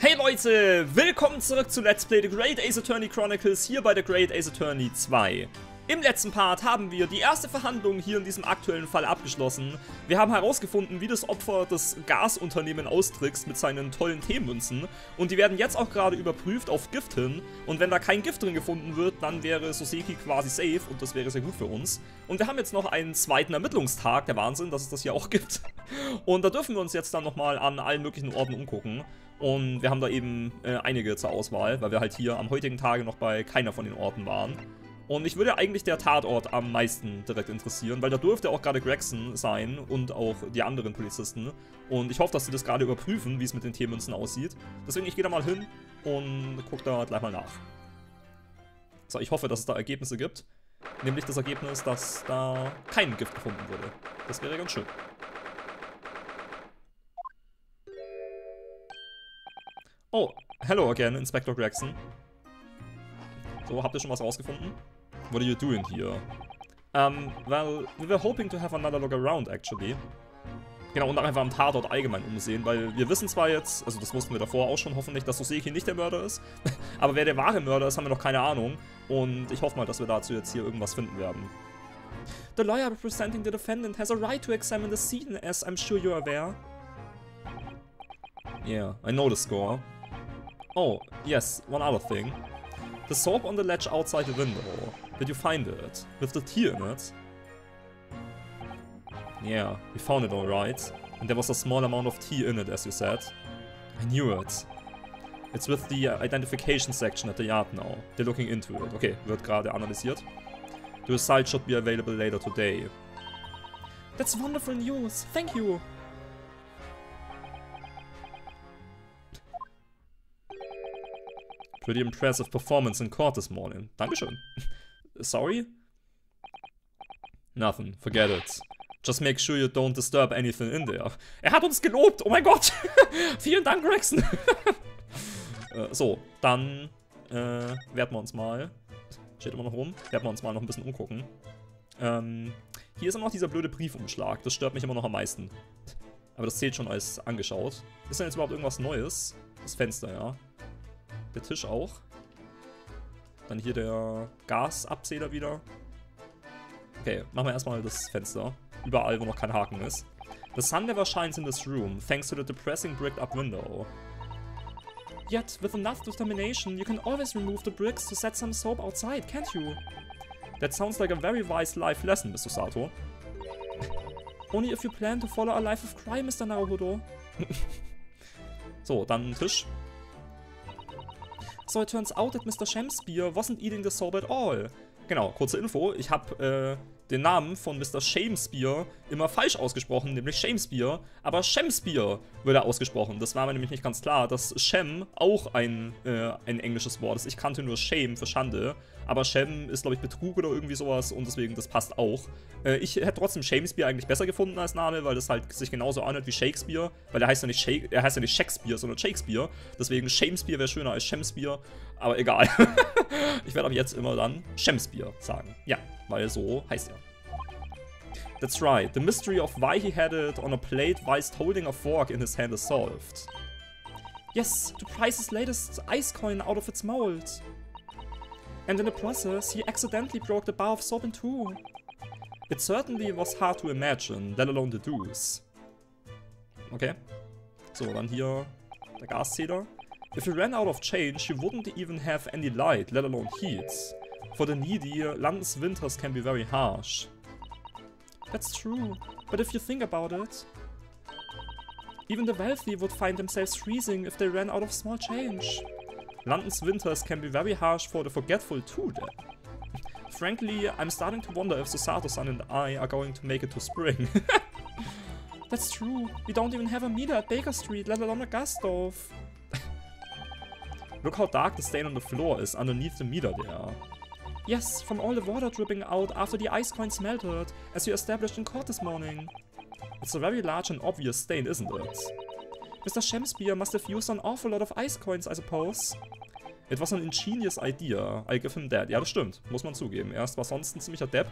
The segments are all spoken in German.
Hey Leute, willkommen zurück zu Let's Play The Great Ace Attorney Chronicles hier bei The Great Ace Attorney 2. Im letzten Part haben wir die erste Verhandlung hier in diesem aktuellen Fall abgeschlossen. Wir haben herausgefunden, wie das Opfer das Gasunternehmen austrickst mit seinen tollen Teemünzen. Und die werden jetzt auch gerade überprüft auf Gift hin. Und wenn da kein Gift drin gefunden wird, dann wäre Soseki quasi safe und das wäre sehr gut für uns. Und wir haben jetzt noch einen zweiten Ermittlungstag, der Wahnsinn, dass es das hier auch gibt. Und da dürfen wir uns jetzt dann nochmal an allen möglichen Orten umgucken. Und wir haben da eben äh, einige zur Auswahl, weil wir halt hier am heutigen Tage noch bei keiner von den Orten waren. Und mich würde eigentlich der Tatort am meisten direkt interessieren, weil da dürfte auch gerade Gregson sein und auch die anderen Polizisten. Und ich hoffe, dass sie das gerade überprüfen, wie es mit den Tiermünzen aussieht. Deswegen, ich gehe da mal hin und gucke da gleich mal nach. So, ich hoffe, dass es da Ergebnisse gibt. Nämlich das Ergebnis, dass da kein Gift gefunden wurde. Das wäre ganz schön. Oh, hello again, Inspector Gregson. So, habt ihr schon was rausgefunden? What are you doing here? Um, well, we were hoping to have another look around, actually. Genau, und einfach am Tatort allgemein umsehen, weil wir wissen zwar jetzt, also das wussten wir davor auch schon hoffentlich, dass Soseki nicht der Mörder ist, aber wer der wahre Mörder ist, haben wir noch keine Ahnung. Und ich hoffe mal, dass wir dazu jetzt hier irgendwas finden werden. The lawyer representing the defendant has a right to examine the scene, as I'm sure you're aware. Yeah, I know the score. Oh, yes, one other thing. The soap on the ledge outside the window. Did you find it? With the tea in it? Yeah, we found it alright. And there was a small amount of tea in it, as you said. I knew it. It's with the uh, identification section at the yard now. They're looking into it. Okay, wird gerade analysiert. The result should be available later today. That's wonderful news. Thank you. Pretty impressive performance in court this morning. Dankeschön. Sorry? Nothing. Forget it. Just make sure you don't disturb anything in there. Er hat uns gelobt! Oh mein Gott! Vielen Dank, Gregson! äh, so, dann äh, werden wir uns mal... Steht immer noch rum. Werden wir uns mal noch ein bisschen umgucken. Ähm, hier ist immer noch dieser blöde Briefumschlag. Das stört mich immer noch am meisten. Aber das zählt schon als angeschaut. Ist denn jetzt überhaupt irgendwas Neues? Das Fenster, ja. Der Tisch auch. Dann hier der Gasabzähler wieder. Okay, machen wir erstmal das Fenster. Überall, wo noch kein Haken ist. The sun never shines in this room, thanks to the depressing bricked up window. Yet, with enough determination, you can always remove the bricks to set some soap outside, can't you? That sounds like a very wise life lesson, Mr. Sato. Only if you plan to follow a life of crime, Mr. Naruhodo. so, dann Tisch. So it turns out that Mr. Shakespeare wasn't eating the soap at all. Genau, kurze Info. Ich habe äh, den Namen von Mr. Shamespeare immer falsch ausgesprochen, nämlich Shamespeare, aber Shemspeare wird er ausgesprochen. Das war mir nämlich nicht ganz klar, dass Shem auch ein, äh, ein englisches Wort ist. Ich kannte nur Shame für Schande, aber Shem ist, glaube ich, Betrug oder irgendwie sowas und deswegen, das passt auch. Äh, ich hätte trotzdem Shamespeare eigentlich besser gefunden als Name, weil das halt sich genauso anhört wie Shakespeare, weil er heißt ja nicht, Shake, er heißt ja nicht Shakespeare, sondern Shakespeare. Deswegen Shamespeare wäre schöner als Shemspeare, aber egal. ich werde ab jetzt immer dann Shemspeare sagen. Ja, weil so heißt er. That's right, the mystery of why he had it on a plate whilst holding a fork in his hand is solved. Yes, to prise his latest ice coin out of its mold. And in the process, he accidentally broke the bar of soap in two. It certainly was hard to imagine, let alone the deduce. Okay. So, dann hier der Gaszähler. If you ran out of change, you wouldn't even have any light, let alone heat. For the needy, uh, London's winters can be very harsh. That's true, but if you think about it, even the wealthy would find themselves freezing if they ran out of small change. London's winters can be very harsh for the forgetful too then. Frankly, I'm starting to wonder if Susato-san and I are going to make it to spring. That's true, we don't even have a meter at Baker Street, let alone a gas stove. Look how dark the stain on the floor is underneath the meter there. Yes, from all the water dripping out after the ice coins melted, as you established in court this morning. It's a very large and obvious stain, isn't it? Mr. Shemspeare must have used an awful lot of ice coins, I suppose. It was an ingenious idea. I give him that. Ja, das stimmt. Muss man zugeben. Er zwar sonst ein ziemlicher Depp,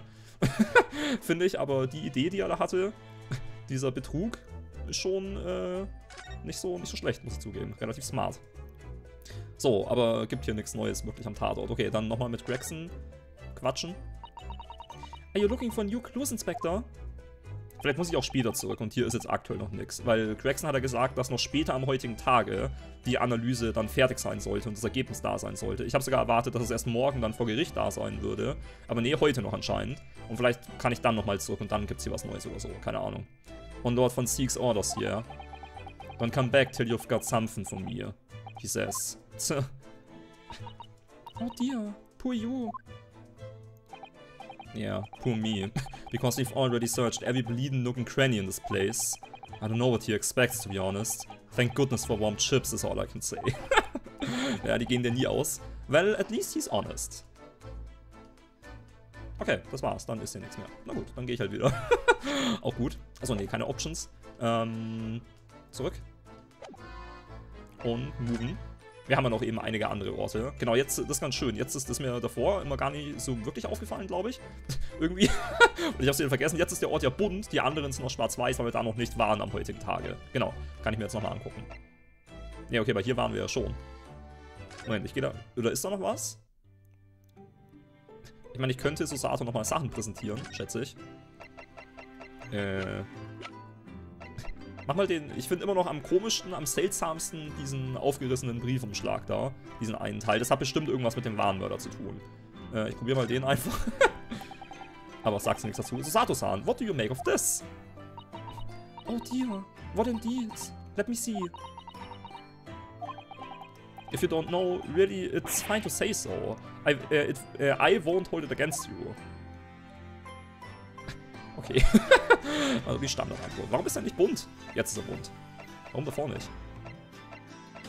finde ich, aber die Idee, die er da hatte, dieser Betrug, ist schon äh, nicht, so, nicht so schlecht, muss ich zugeben. Relativ smart. So, aber gibt hier nichts Neues wirklich am Tatort. Okay, dann nochmal mit Gregson quatschen. Are you looking for a new Clues Inspector? Vielleicht muss ich auch später zurück und hier ist jetzt aktuell noch nichts. Weil Gregson hat ja gesagt, dass noch später am heutigen Tage die Analyse dann fertig sein sollte und das Ergebnis da sein sollte. Ich habe sogar erwartet, dass es erst morgen dann vor Gericht da sein würde. Aber nee, heute noch anscheinend. Und vielleicht kann ich dann nochmal zurück und dann gibt es hier was Neues oder so. Keine Ahnung. Und Lord von Seeks Orders hier. Don't come back till you've got something from me. He says. oh dear, poor you. Yeah, poor me. because we've already searched every bleeding nook and cranny in this place. I don't know what he expects, to be honest. Thank goodness for warm chips is all I can say. ja, die gehen dir nie aus. Well, at least he's honest. Okay, das war's. Dann ist hier nichts mehr. Na gut, dann gehe ich halt wieder. Auch gut. Achso, nee, keine Options. Ähm, zurück. Und moven. Wir haben ja noch eben einige andere Orte. Genau, jetzt, das ist ganz schön. Jetzt ist das mir davor immer gar nicht so wirklich aufgefallen, glaube ich. Irgendwie. Und ich hab's wieder vergessen. Jetzt ist der Ort ja bunt. Die anderen sind noch schwarz-weiß, weil wir da noch nicht waren am heutigen Tage. Genau. Kann ich mir jetzt nochmal angucken. Ne, okay, aber hier waren wir ja schon. Moment, ich gehe da... Oder ist da noch was? Ich meine, ich könnte Susato nochmal Sachen präsentieren, schätze ich. Äh... Mach mal den, ich finde immer noch am komischsten, am seltsamsten diesen aufgerissenen Briefumschlag da. Diesen einen Teil. Das hat bestimmt irgendwas mit dem Warenmörder zu tun. Äh, ich probiere mal den einfach. Aber sagst du nichts dazu? Sato-san, what do you make of this? Oh dear, what indeed? Let me see. If you don't know, really, it's fine to say so. I, uh, it, uh, I won't hold it against you. Okay. also die Standardantwort. Warum ist er nicht bunt? Jetzt ist er bunt. Warum davor nicht?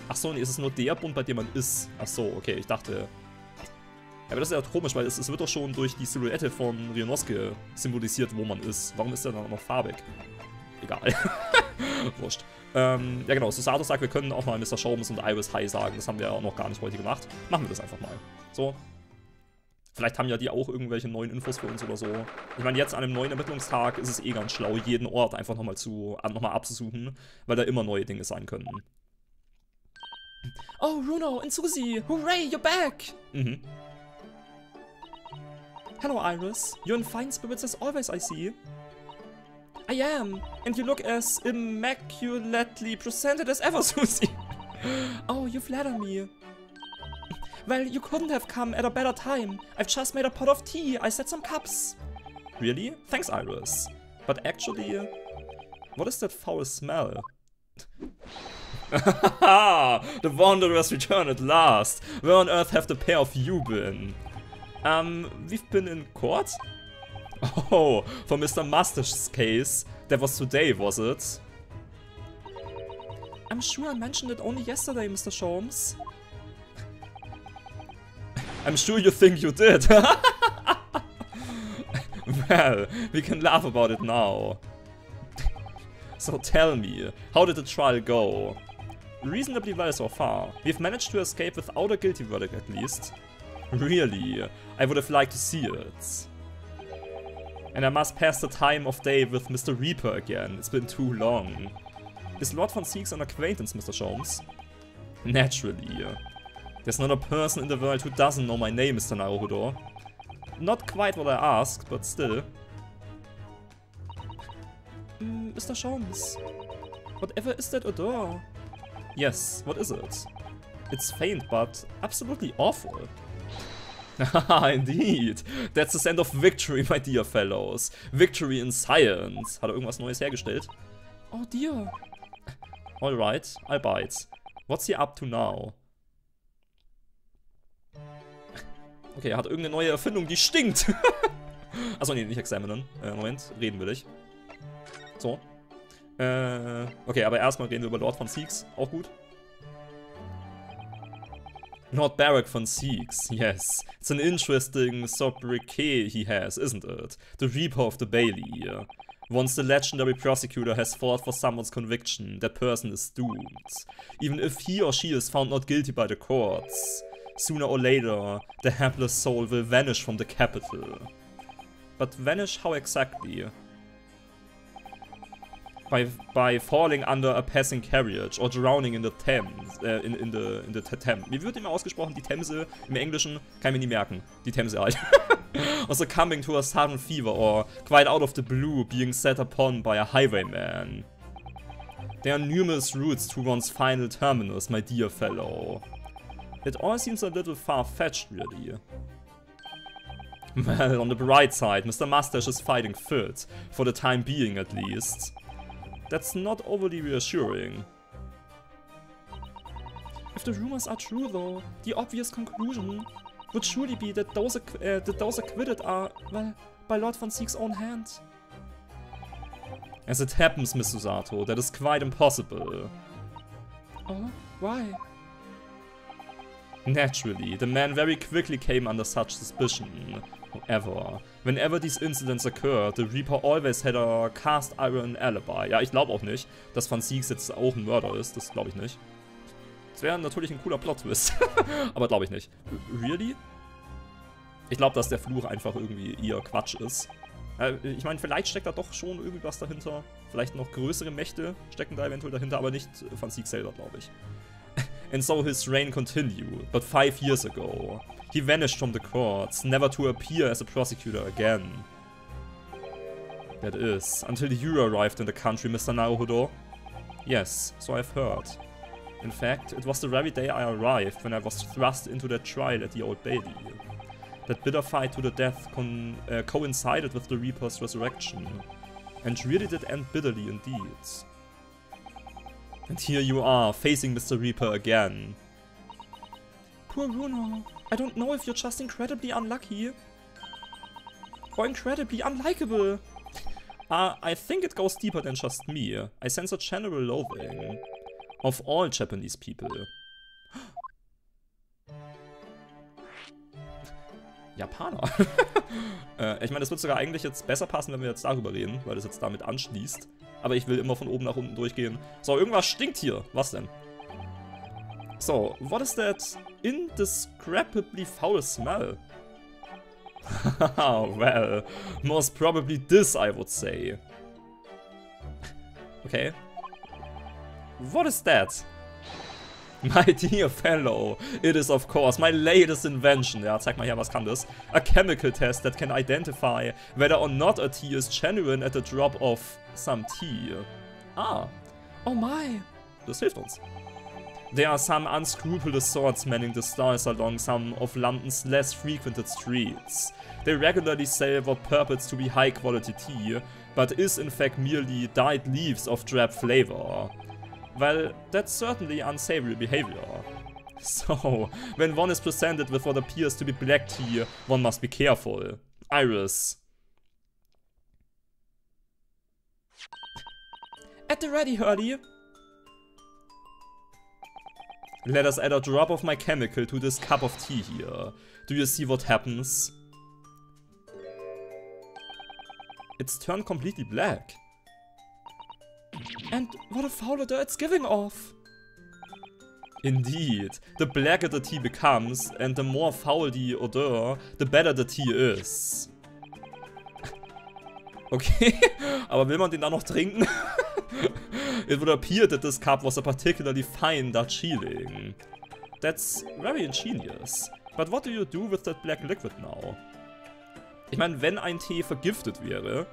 Achso, nee, ist es nur der Bund, bei dem man ist. Achso, okay, ich dachte... Ja, aber das ist ja komisch, weil es, es wird doch schon durch die Silhouette von Rionosuke symbolisiert, wo man ist. Warum ist der dann noch farbig? Egal. Wurscht. Ähm, ja genau, Susato sagt, wir können auch mal Mr. Sholmes und Iris Hi sagen. Das haben wir ja auch noch gar nicht heute gemacht. Machen wir das einfach mal. So, Vielleicht haben ja die auch irgendwelche neuen Infos für uns oder so. Ich meine, jetzt an einem neuen Ermittlungstag ist es eh ganz schlau, jeden Ort einfach nochmal noch abzusuchen, weil da immer neue Dinge sein könnten. Oh, Runo and Susie! Hooray, you're back! Mhm. Hello, Iris. You're in fine spirits as always, I see. I am, and you look as immaculately presented as ever, Susie. oh, you flatter me. Well, you couldn't have come at a better time. I've just made a pot of tea. I set some cups. Really? Thanks, Iris. But actually, what is that foul smell? the Wanderers return at last. Where on earth have the pair of you been? Um, we've been in court? Oh, for Mr. Mustache's case. That was today, was it? I'm sure I mentioned it only yesterday, Mr. Sholmes. I'm sure you think you did. well, we can laugh about it now. so tell me, how did the trial go? Reasonably well so far. We've managed to escape without a guilty verdict at least. Really? I would have liked to see it. And I must pass the time of day with Mr. Reaper again. It's been too long. Is Lord von Seeks an acquaintance, Mr. Sholmes? Naturally. There's not a person in the world who doesn't know my name, Mr. Naruhodo. Not quite what I asked, but still. Mm, Mr. Sholmes. Whatever is that odor? Yes, what is it? It's faint, but absolutely awful. Haha, indeed. That's the scent of victory, my dear fellows. Victory in science. Hat er irgendwas Neues hergestellt? Oh dear. Alright, I'll bite. What's he up to now? Okay, er hat irgendeine neue Erfindung, die stinkt. Achso, nee, nicht examinen. Äh, Moment, reden will ich. So. Äh, okay, aber erstmal reden wir über Lord von Seeks. Auch gut. Lord Barrack von Seeks, yes. It's an interesting sobriquet he has, isn't it? The Reaper of the Bailey. Once the legendary prosecutor has fought for someone's conviction, that person is doomed. Even if he or she is found not guilty by the courts. Sooner or later, the hapless soul will vanish from the capital. But vanish how exactly? by, by falling under a passing carriage or drowning in the Thames, äh, in, in the, in the Thames. Wie wird immer ausgesprochen? Die Themse im Englischen? Kann ich mir nie merken. Die Themse halt. or succumbing to a sudden fever or quite out of the blue being set upon by a highwayman. There are numerous routes to one's final terminus, my dear fellow. It all seems a little far-fetched, really. Well, on the bright side, Mr. Mustache is fighting fit, for the time being at least. That's not overly reassuring. If the rumors are true though, the obvious conclusion would surely be that those, uh, that those acquitted are, well, by Lord von Sieg's own hand. As it happens, Miss Susato, that is quite impossible. Oh, why? Naturally, the man very quickly came under such suspicion. However, whenever these incidents occurred, the Reaper always had a cast iron alibi. Ja, ich glaube auch nicht, dass Van Siegs jetzt auch ein Mörder ist. Das glaube ich nicht. Das wäre natürlich ein cooler Plot-Twist. Aber glaube ich nicht. Really? Ich glaube, dass der Fluch einfach irgendwie eher Quatsch ist. Ich meine, vielleicht steckt da doch schon irgendwas dahinter. Vielleicht noch größere Mächte stecken da eventuell dahinter, aber nicht Van Sieg selber, glaube ich. And so his reign continued, but five years ago. He vanished from the courts, never to appear as a prosecutor again. That is, until you arrived in the country, Mr. Naruhodo. Yes, so I've heard. In fact, it was the very day I arrived when I was thrust into that trial at the Old Bailey. That bitter fight to the death uh, coincided with the Reaper's resurrection, and really did end bitterly indeed. And here you are, facing Mr. Reaper again. Poor Runo, I don't know if you're just incredibly unlucky or incredibly unlikable. Uh, I think it goes deeper than just me. I sense a general loathing of all Japanese people. Japaner. äh, ich meine, das wird sogar eigentlich jetzt besser passen, wenn wir jetzt darüber reden, weil das jetzt damit anschließt. Aber ich will immer von oben nach unten durchgehen. So, irgendwas stinkt hier. Was denn? So, what is that indescribably foul smell? well, most probably this, I would say. Okay. What is that? My dear fellow, it is of course my latest invention. Ja, zeig mal her, was kann das? A chemical test that can identify whether or not a tea is genuine at the drop of some tea. Ah. Oh my. Das hilft uns. There are some unscrupulous sorts manning the stars along some of London's less frequented streets. They regularly sell what purports to be high quality tea, but is in fact merely dyed leaves of drab flavor. Well, that's certainly unsavory behavior. So, when one is presented with what appears to be black tea, one must be careful. Iris. At the ready, Hurley. Let us add a drop of my chemical to this cup of tea here. Do you see what happens? It's turned completely black. And what a foul odor it's giving off! Indeed, the blacker the tea becomes and the more foul the odor, the better the tea is. Okay, aber will man den dann noch trinken? it would appear that this cup was a particularly fine Darjeeling. That's very ingenious. But what do you do with that black liquid now? Ich meine, wenn ein Tee vergiftet wäre,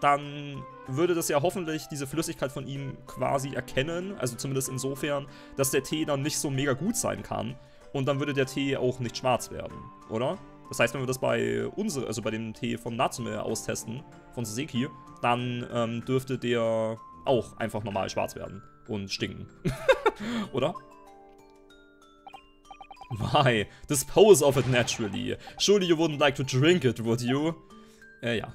dann würde das ja hoffentlich diese Flüssigkeit von ihm quasi erkennen. Also zumindest insofern, dass der Tee dann nicht so mega gut sein kann. Und dann würde der Tee auch nicht schwarz werden, oder? Das heißt, wenn wir das bei unsere, also bei dem Tee von Natsume austesten, von Saseki, dann ähm, dürfte der auch einfach normal schwarz werden und stinken. oder? Why? Dispose of it naturally. Surely you wouldn't like to drink it, would you? Äh, ja.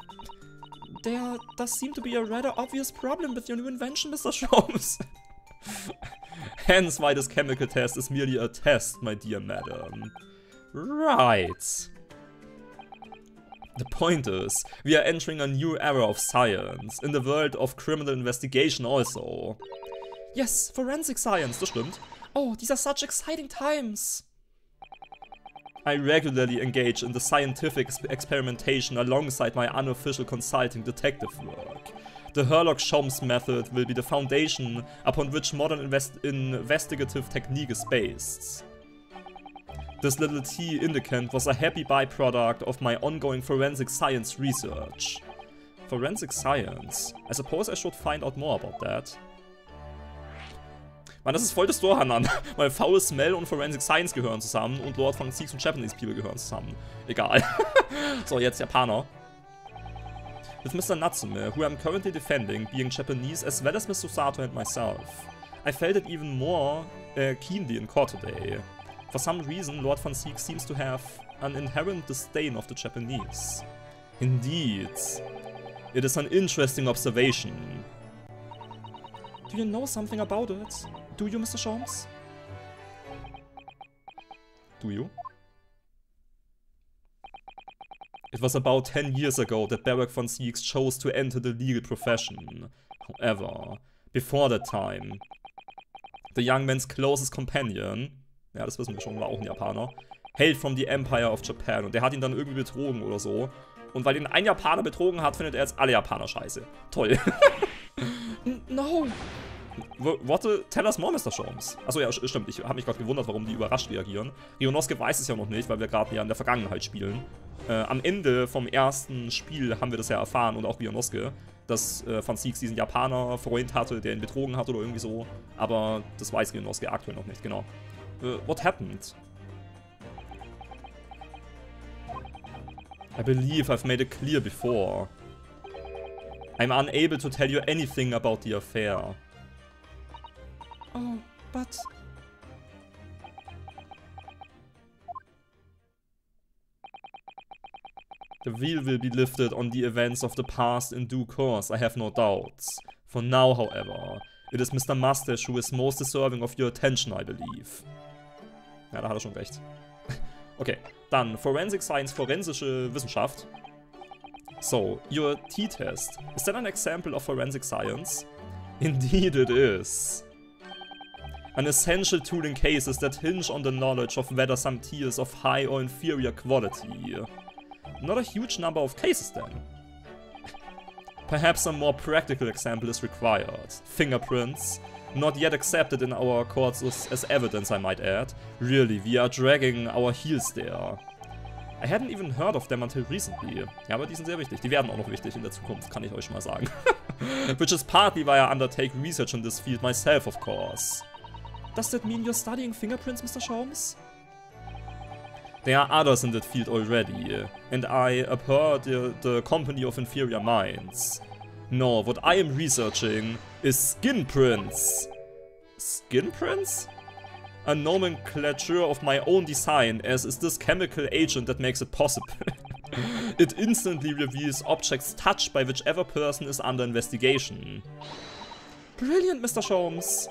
There does seem to be a rather obvious problem with your new invention, Mr. Sholmes. Hence why this chemical test is merely a test, my dear madam. Right. The point is, we are entering a new era of science, in the world of criminal investigation also. Yes, forensic science, das stimmt. Oh, these are such exciting times. I regularly engage in the scientific experimentation alongside my unofficial consulting detective work. The Herlock-Sholmes method will be the foundation upon which modern invest investigative technique is based. This little T indicant was a happy byproduct of my ongoing forensic science research. Forensic science? I suppose I should find out more about that. Mann, das ist voll das Durcheinander, weil Foul Smell und Forensic Science gehören zusammen und Lord von Seeks und Japanese People gehören zusammen. Egal. so, jetzt Japaner. With Mr. Natsume, who I'm currently defending, being Japanese as well as Mr. Sato and myself. I felt it even more uh, keenly in court today. For some reason, Lord von Seek seems to have an inherent disdain of the Japanese. Indeed. It is an interesting observation. Do you know something about it? Do you, Mr. Sholmes? Do you? It was about 10 years ago that Barack von Seeks chose to enter the legal profession. However, before that time, the young man's closest companion, ja, das wissen wir schon, war auch ein Japaner, hailed from the Empire of Japan und der hat ihn dann irgendwie betrogen oder so. Und weil ihn ein Japaner betrogen hat, findet er jetzt alle Japaner scheiße. Toll. no. Worte, tell us more, Mr. Sholmes. Achso, ja, stimmt. Ich habe mich gerade gewundert, warum die überrascht reagieren. Rionoske weiß es ja noch nicht, weil wir gerade ja in der Vergangenheit spielen. Äh, am Ende vom ersten Spiel haben wir das ja erfahren und auch Rionoske, dass äh, Van Siegs diesen Japaner-Freund hatte, der ihn betrogen hat oder irgendwie so. Aber das weiß Rionoske aktuell noch nicht, genau. Uh, what happened? I believe I've made it clear before. I'm unable to tell you anything about the affair. Oh, but... The veil will be lifted on the events of the past in due course, I have no doubts. For now, however, it is Mr. Mustache who is most deserving of your attention, I believe. Ja, da hat er schon recht. okay, dann Forensic Science, forensische Wissenschaft. So, your T-Test. Is that an example of forensic science? Indeed it is. An essential tool in cases that hinge on the knowledge of whether some tea is of high or inferior quality. Not a huge number of cases then. Perhaps a more practical example is required. Fingerprints. Not yet accepted in our courts as, evidence, I might add. Really, we are dragging our heels there. I hadn't even heard of them until recently. Ja, aber die sind sehr wichtig. Die werden auch noch wichtig in der Zukunft, kann ich euch mal sagen. Which is partly why I undertake research in this field myself, of course. Does that mean you're studying fingerprints, Mr. Sholmes? There are others in that field already, eh? and I abhor the, the company of inferior minds. No, what I am researching is skin prints. Skin prints? A nomenclature of my own design, as is this chemical agent that makes it possible. it instantly reveals objects touched by whichever person is under investigation. Brilliant, Mr. Sholmes!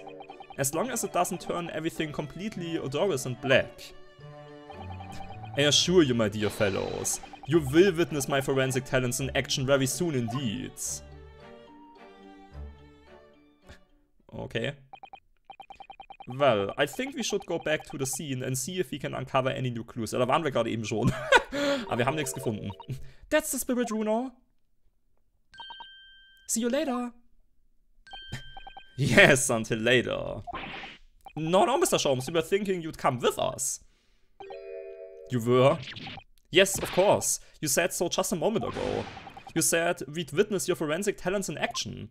As long as it doesn't turn everything completely odorous and black. I assure you, my dear fellows, you will witness my forensic talents in action very soon indeed. Okay. Well, I think we should go back to the scene and see if we can uncover any new clues. Ja, da waren wir gerade eben schon. Aber wir haben nichts gefunden. That's the spirit, Runo. See you later. Yes, until later. No, no, Mr. Sholmes, we were thinking you'd come with us. You were? Yes, of course. You said so just a moment ago. You said we'd witness your forensic talents in action.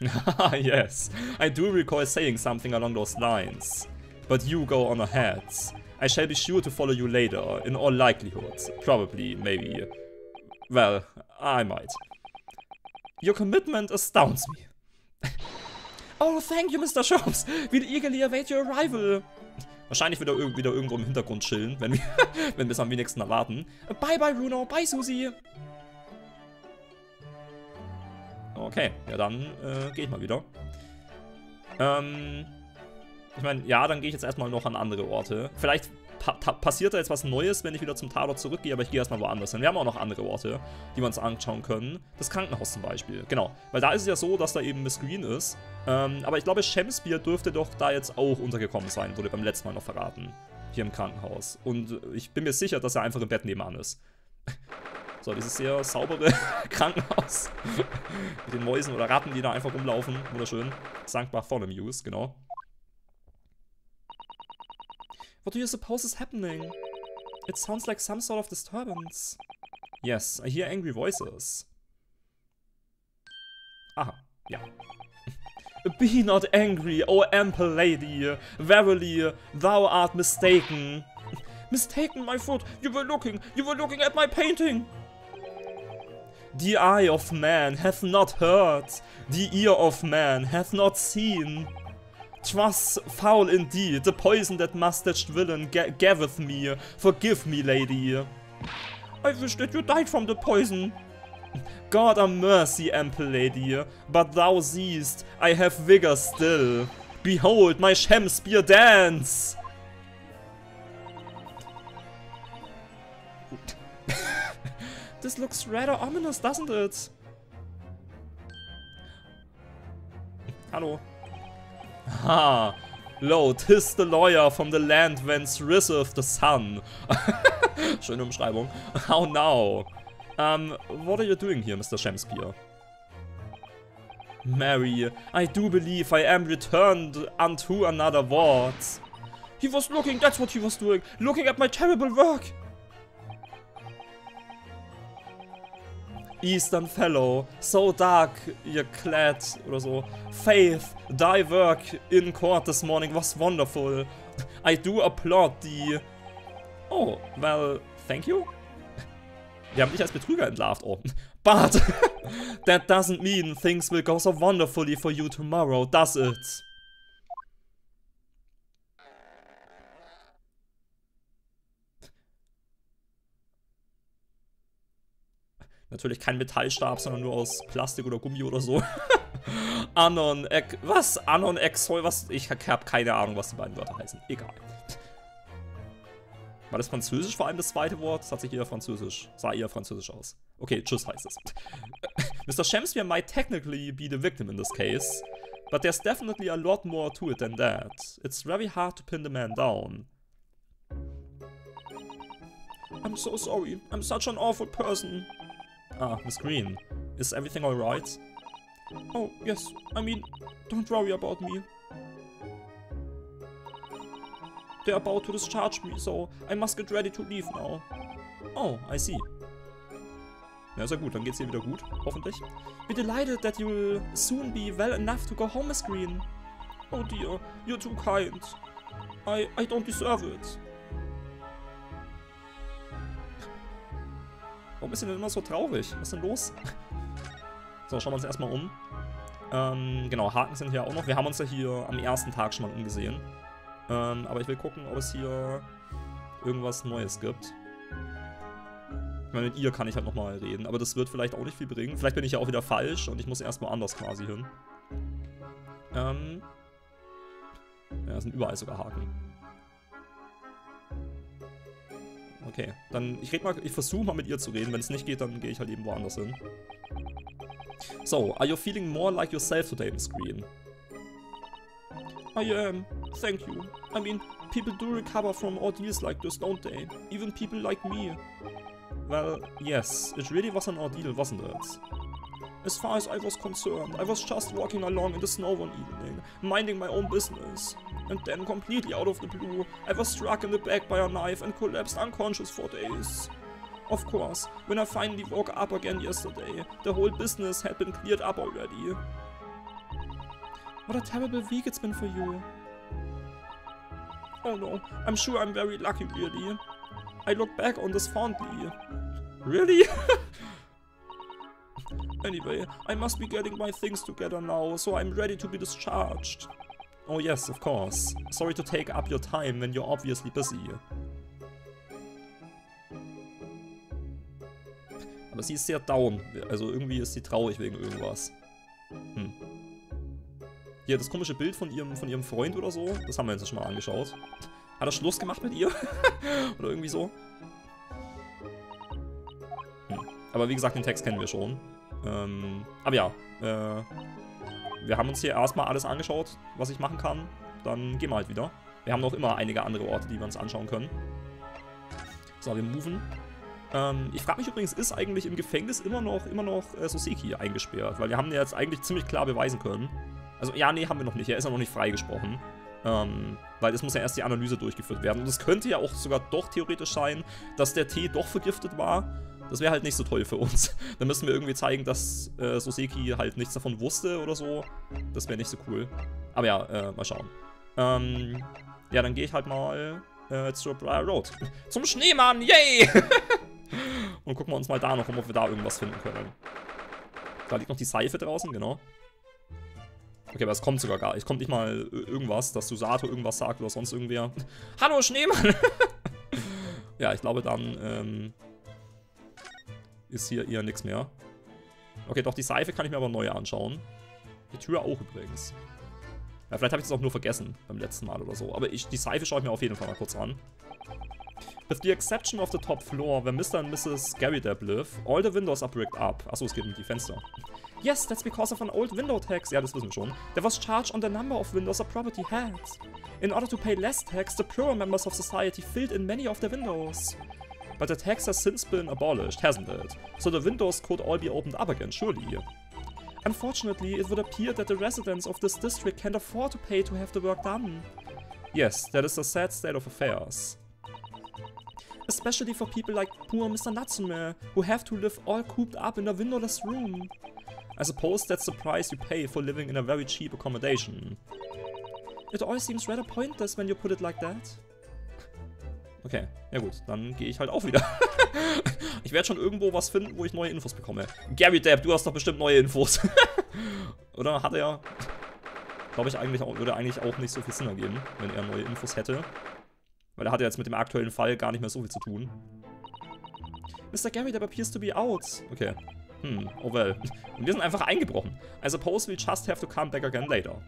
yes, I do recall saying something along those lines. But you go on ahead. I shall be sure to follow you later, in all likelihood. Probably, maybe. Well, I might. Your commitment astounds me. oh, thank you, Mr. Sholmes. We'll eagerly await your arrival. Wahrscheinlich wieder, wieder irgendwo im Hintergrund chillen, wenn wir, wenn wir es am wenigsten erwarten. Bye, bye, Bruno. Bye, Susi. Okay, ja dann äh, gehe ich mal wieder. Ähm, ich meine, ja, dann gehe ich jetzt erstmal noch an andere Orte. Vielleicht pa passiert da jetzt was Neues, wenn ich wieder zum Tatort zurückgehe, aber ich gehe erstmal woanders hin. Wir haben auch noch andere Orte, die wir uns anschauen können. Das Krankenhaus zum Beispiel, genau. Weil da ist es ja so, dass da eben Miss Green ist. Ähm, aber ich glaube, Shemspeare dürfte doch da jetzt auch untergekommen sein, wurde beim letzten Mal noch verraten. Hier im Krankenhaus. Und ich bin mir sicher, dass er einfach im Bett nebenan ist. So, dieses sehr saubere Krankenhaus. Mit den Mäusen oder Ratten, die da einfach rumlaufen. Wunderschön. St. Bartholomews, genau. What do you suppose is happening? It sounds like some sort of disturbance. Yes, I hear angry voices. Aha, yeah. Be not angry, O ample lady. Verily, thou art mistaken. Mistaken, my foot. You were looking, you were looking at my painting. The eye of man hath not heard, the ear of man hath not seen. Twas foul indeed, the poison that mustached villain ga gaveth me. Forgive me, lady. I wish that you died from the poison. God a mercy, ample lady, but thou seest, I have vigor still. Behold my sham spear dance! this looks rather ominous, doesn't it? Hallo. Ha! Lo, tis the lawyer from the land whence riseth the sun. Schöne Umschreibung. How now? Um, what are you doing here, Mr. Shamspear? Mary, I do believe I am returned unto another ward. He was looking, that's what he was doing, looking at my terrible work. Eastern Fellow, so dark you're clad, oder so. Faith, thy work in court this morning was wonderful. I do applaud thee. Oh, well, thank you. Wir haben dich als Betrüger entlarvt. Oh. But that doesn't mean things will go so wonderfully for you tomorrow, does it? Natürlich kein Metallstab, sondern nur aus Plastik oder Gummi oder so. Anon, Ek, was? Anon, Exol, was? Ich habe keine Ahnung, was die beiden Wörter heißen. Egal. War das Französisch vor allem das zweite Wort? Das hat sich eher Französisch, sah eher Französisch aus. Okay, tschüss heißt es. Mr. Shemspeare might technically be the victim in this case, but there's definitely a lot more to it than that. It's very hard to pin the man down. I'm so sorry. I'm such an awful person. Ah, Miss Green. Is everything alright? Oh, yes. I mean, don't worry about me. They're about to discharge me, so I must get ready to leave now. Oh, I see. Ja, ist ja gut, dann geht's dir wieder gut, hoffentlich. We're delighted that you will soon be well enough to go home, Miss Green. Oh dear, you're too kind. I, I don't deserve it. Warum ist sie denn immer so traurig? Was ist denn los? so, schauen wir uns erstmal um. Ähm, genau, Haken sind hier auch noch. Wir haben uns ja hier am ersten Tag schon mal umgesehen. Ähm, aber ich will gucken, ob es hier irgendwas Neues gibt. Ich meine, mit ihr kann ich halt nochmal reden, aber das wird vielleicht auch nicht viel bringen. Vielleicht bin ich ja auch wieder falsch und ich muss erstmal anders quasi hin. Ähm. Ja, es sind überall sogar Haken. Okay, dann ich red mal, ich versuche mal mit ihr zu reden. Wenn es nicht geht, dann gehe ich halt eben woanders hin. So, are you feeling more like yourself today, Miss Green? I am. Thank you. I mean, people do recover from ordeals like this, don't they? Even people like me. Well, yes, it really was an ordeal, wasn't it? As far as I was concerned, I was just walking along in the snow one evening, minding my own business. And then, completely out of the blue, I was struck in the back by a knife and collapsed unconscious for days. Of course, when I finally woke up again yesterday, the whole business had been cleared up already. What a terrible week it's been for you. Oh no, I'm sure I'm very lucky really. I look back on this fondly. Really? anyway, I must be getting my things together now, so I'm ready to be discharged. Oh yes, of course. Sorry to take up your time when you're obviously busy. Aber sie ist sehr down. Also irgendwie ist sie traurig wegen irgendwas. Hm. Hier, das komische Bild von ihrem, von ihrem Freund oder so, das haben wir uns schon mal angeschaut. Hat er Schluss gemacht mit ihr? oder irgendwie so? Hm. Aber wie gesagt, den Text kennen wir schon. Ähm, aber ja, äh, wir haben uns hier erstmal alles angeschaut, was ich machen kann. Dann gehen wir halt wieder. Wir haben noch immer einige andere Orte, die wir uns anschauen können. So, wir moven. Ähm, ich frage mich übrigens, ist eigentlich im Gefängnis immer noch, immer noch äh, Soseki eingesperrt? Weil wir haben ja jetzt eigentlich ziemlich klar beweisen können. Also, ja, nee, haben wir noch nicht. Er ist ja noch nicht freigesprochen. Ähm, weil es muss ja erst die Analyse durchgeführt werden. Und es könnte ja auch sogar doch theoretisch sein, dass der Tee doch vergiftet war. Das wäre halt nicht so toll für uns. Dann müssen wir irgendwie zeigen, dass äh, Soseki halt nichts davon wusste oder so. Das wäre nicht so cool. Aber ja, äh, mal schauen. Ähm, ja, dann gehe ich halt mal äh, zur Briar Road. Zum Schneemann, yay! Und gucken wir uns mal da noch um, ob wir da irgendwas finden können. Da liegt noch die Seife draußen, genau. Okay, aber es kommt sogar gar. Es kommt nicht mal irgendwas, dass Susato irgendwas sagt oder sonst irgendwer. Hallo, Schneemann! ja, ich glaube dann ähm, ist hier eher nichts mehr. Okay, doch, die Seife kann ich mir aber neu anschauen. Die Tür auch übrigens. Ja, vielleicht habe ich das auch nur vergessen beim letzten Mal oder so. Aber ich, die Seife schaue ich mir auf jeden Fall mal kurz an. With the exception of the top floor, where Mr. and Mrs. Gary Depp live, all the windows are bricked up. Achso, es geht um die Fenster. Yes, that's because of an old window tax. Ja, das wissen wir schon. There was charged on the number of windows a property had. In order to pay less tax, the poorer members of society filled in many of their windows. But the tax has since been abolished, hasn't it? So the windows could all be opened up again, surely. Unfortunately, it would appear that the residents of this district can't afford to pay to have the work done. Yes, that is a sad state of affairs. Especially for people like poor Mr. Natsume, who have to live all cooped up in a windowless room. I suppose that's the price you pay for living in a very cheap accommodation. It all seems rather pointless when you put it like that. Okay, ja gut, dann gehe ich halt auch wieder. ich werde schon irgendwo was finden, wo ich neue Infos bekomme. Gary Depp, du hast doch bestimmt neue Infos. Oder hat er... Glaube ich eigentlich auch, würde eigentlich auch nicht so viel Sinn ergeben, wenn er neue Infos hätte. Weil er hat ja jetzt mit dem aktuellen Fall gar nicht mehr so viel zu tun. Mr. Gary Depp appears to be out. Okay. Hm, oh well. Und wir sind einfach eingebrochen. I suppose we'll just have to come back again later.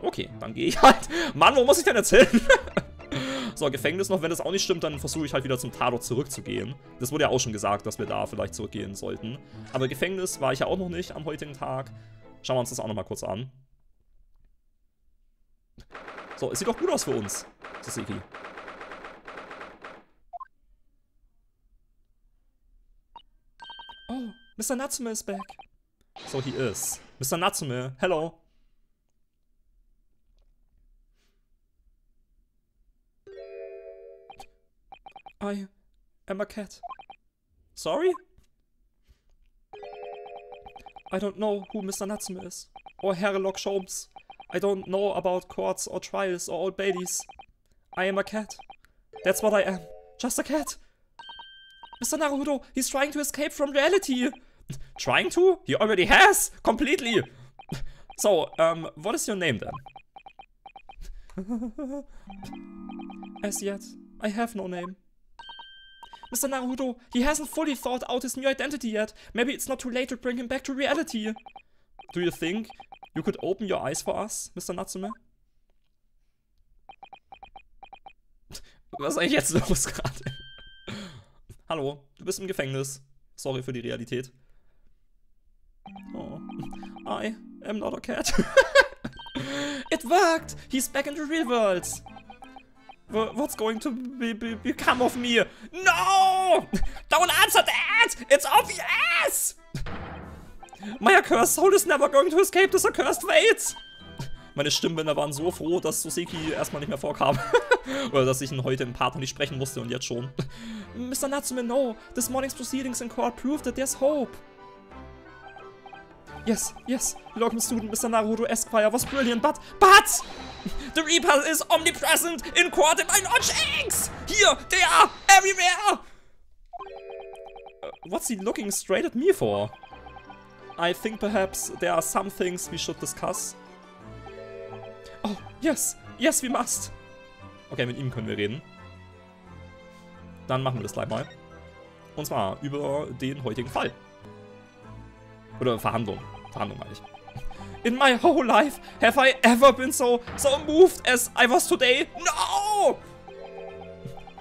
Okay, dann gehe ich halt. Mann, wo muss ich denn erzählen? So, Gefängnis noch. Wenn das auch nicht stimmt, dann versuche ich halt wieder zum Tatort zurückzugehen. Das wurde ja auch schon gesagt, dass wir da vielleicht zurückgehen sollten. Aber Gefängnis war ich ja auch noch nicht am heutigen Tag. Schauen wir uns das auch nochmal kurz an. So, es sieht doch gut aus für uns, Suzuki. Oh, Mr. Natsume is back. So he is. Mr. Natsume, hello. I am a cat. Sorry? I don't know who Mr. Natsume is. Or Herlock Sholmes. I don't know about courts or trials or old ladies. I am a cat. That's what I am. Just a cat. Mr. Naruto, he's trying to escape from reality. trying to? He already has! Completely! So, um, what is your name then? As yet, I have no name. Mr. Naruto, he hasn't fully thought out his new identity yet. Maybe it's not too late to bring him back to reality. Do you think you could open your eyes for us, Mr. Natsume? Was ist eigentlich jetzt los gerade? Hallo, du bist im Gefängnis. Sorry für die Realität. Oh. I am not a cat. It worked! He's back in the real world! What's going to be, be, become of me? No! Don't answer that! It's obvious! My accursed soul is never going to escape this accursed fate! Meine Stimmbänder waren so froh, dass Suseki erstmal nicht mehr vorkam. Oder dass ich ihn heute im Partner nicht sprechen musste und jetzt schon. Mr. Natsume, no. This morning's proceedings in court prove that there's hope. Yes, yes, Locum student Mr. Naruto Esquire was brilliant, but, but, the Reaper is omnipresent in court in my notchings! Here, they are, everywhere! Uh, what's he looking straight at me for? I think perhaps there are some things we should discuss. Oh, yes, yes, we must. Okay, mit ihm können wir reden. Dann machen wir das gleich mal. Und zwar über den heutigen Fall. Oder Verhandlung. Verhandlung meine ich. In my whole life, have I ever been so, so moved as I was today? No!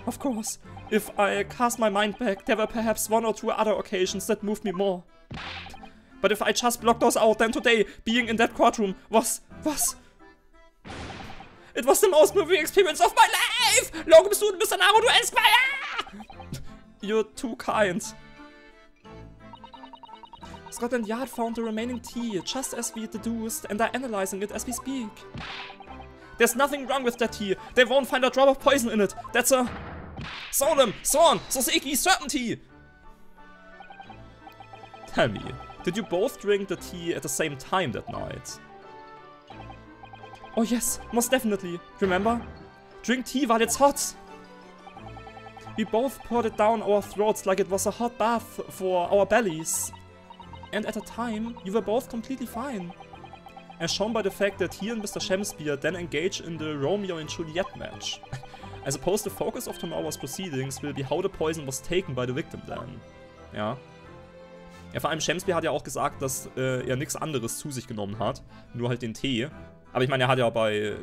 Of course, if I cast my mind back, there were perhaps one or two other occasions that moved me more. But if I just block those out, then today, being in that courtroom was, was... It was the most moving experience of my life! Logan Student, Mr. Naruto Esquire! You're too kind. Scotland Yard found the remaining tea, just as we deduced, and are analyzing it as we speak. There's nothing wrong with that tea. They won't find a drop of poison in it. That's a... Solemn, Sorn, Soseki, certainty! Tell me, did you both drink the tea at the same time that night? Oh yes, most definitely. Remember? Drink tea while it's hot. We both poured it down our throats like it was a hot bath for our bellies. And at the time, you were both completely fine. As shown by the fact that he and Mr. Shemspeare then engage in the Romeo and Juliet match. I suppose the focus of tomorrow's proceedings will be how the poison was taken by the victim then. Ja. Ja, vor allem Shemspeare hat ja auch gesagt, dass äh, er nichts anderes zu sich genommen hat, nur halt den Tee. Aber ich meine, er hat ja bei...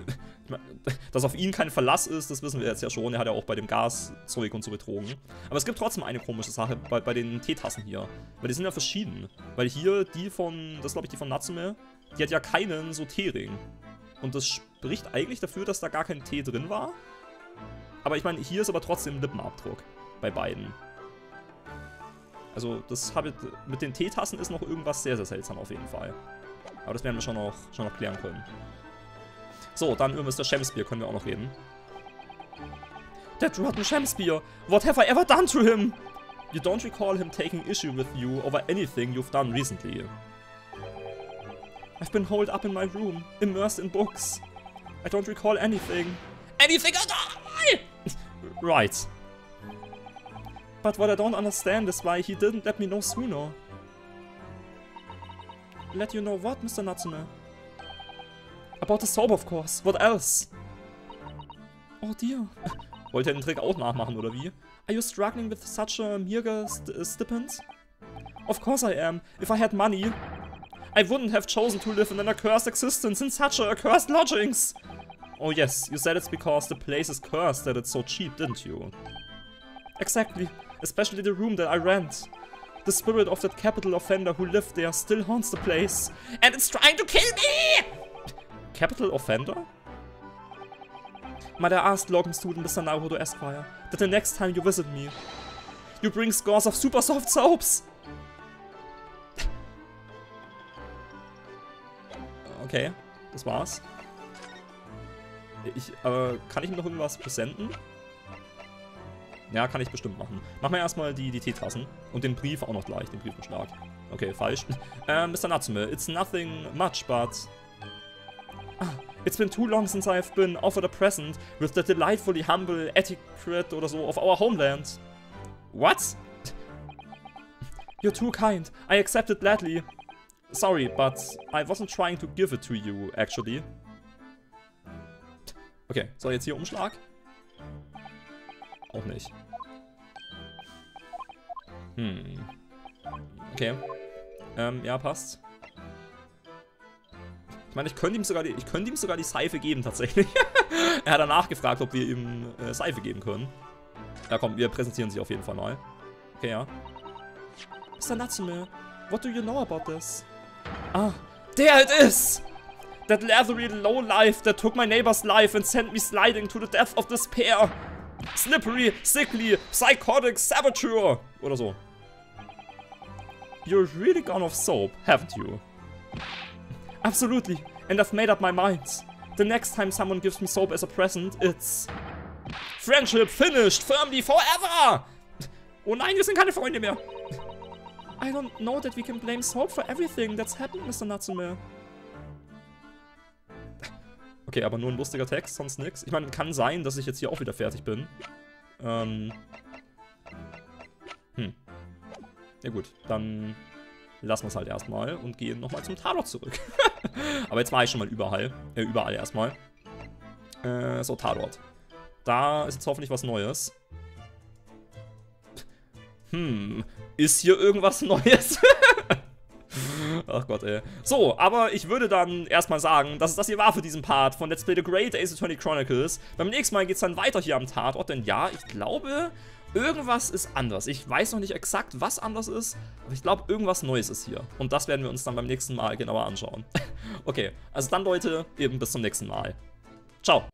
dass auf ihn kein Verlass ist, das wissen wir jetzt ja schon. Er hat ja auch bei dem Gaszeug und so betrogen. Aber es gibt trotzdem eine komische Sache bei, bei den Teetassen hier. Weil die sind ja verschieden. Weil hier die von... Das glaube ich die von Natsume. Die hat ja keinen so Teering. Und das spricht eigentlich dafür, dass da gar kein Tee drin war. Aber ich meine, hier ist aber trotzdem Lippenabdruck. Bei beiden. Also, das habe mit den Teetassen ist noch irgendwas sehr, sehr seltsam auf jeden Fall. Aber das werden wir schon noch, schon noch klären können. So, dann über Mr. Shemspeare können wir auch noch reden. That rotten Shemspeare! What have I ever done to him? You don't recall him taking issue with you over anything you've done recently. I've been holed up in my room, immersed in books. I don't recall anything. Anything at all! right. But what I don't understand is why he didn't let me know sooner. Let you know what, Mr. Natsume? About the soap, of course. What else? Oh dear. Wollt ihr den Trick auch nachmachen, oder wie? Are you struggling with such a meager st uh, stipend? Of course I am. If I had money, I wouldn't have chosen to live in an accursed existence in such a accursed lodgings. Oh yes, you said it's because the place is cursed that it's so cheap, didn't you? Exactly. Especially the room that I rent. The spirit of that capital offender who lived there still haunts the place. And it's trying to kill me! Capital offender? Might I ask, Logan student Mr. Naruto Esquire, that the next time you visit me, you bring scores of super soft soaps? Okay, das war's. Ich, äh, kann ich ihm noch irgendwas präsenten? Ja, kann ich bestimmt machen. Machen wir erstmal die, die Teetassen. Und den Brief auch noch gleich, den Briefumschlag. Okay, falsch. äh, Mr. Natsume, it's nothing much, but... It's been too long since I've been offered a present with the delightfully humble etiquette oder so of our homeland. What? You're too kind. I accept it gladly. Sorry, but I wasn't trying to give it to you, actually. Okay, so jetzt hier Umschlag. Auch nicht. Hm. Okay. Ähm, ja, passt. Ich meine, ich könnte ihm sogar die, ihm sogar die Seife geben, tatsächlich. er hat danach gefragt, ob wir ihm äh, Seife geben können. Ja, komm, wir präsentieren sie auf jeden Fall mal. Okay, ja. Mr. Natsume, what do you know about this? Ah, there it is! That leathery lowlife that took my neighbor's life and sent me sliding to the depth of despair. Slippery, sickly, psychotic saboteur. Oder so. You've really gone off soap, haven't you? Absolutely. And I've made up my mind. The next time someone gives me soap as a present, it's... Friendship finished, firmly, forever! Oh nein, wir sind keine Freunde mehr. I don't know that we can blame soap for everything that's happened, Mr. Natsume. Okay, aber nur ein lustiger Text, sonst nix. Ich meine, kann sein, dass ich jetzt hier auch wieder fertig bin. Ähm. Hm. Ja gut, dann lassen wir es halt erstmal und gehen nochmal zum Tatort zurück. aber jetzt war ich schon mal überall. Äh, überall erstmal. Äh, so, Tatort. Da ist jetzt hoffentlich was Neues. Hm, ist hier irgendwas Neues? Ach Gott, ey. So, aber ich würde dann erstmal sagen, dass es das hier war für diesen Part von Let's Play The Great Ace Attorney Chronicles. Beim nächsten Mal geht es dann weiter hier am Tatort, denn ja, ich glaube, irgendwas ist anders. Ich weiß noch nicht exakt, was anders ist, aber ich glaube, irgendwas Neues ist hier. Und das werden wir uns dann beim nächsten Mal genauer anschauen. okay, also dann Leute, eben bis zum nächsten Mal. Ciao.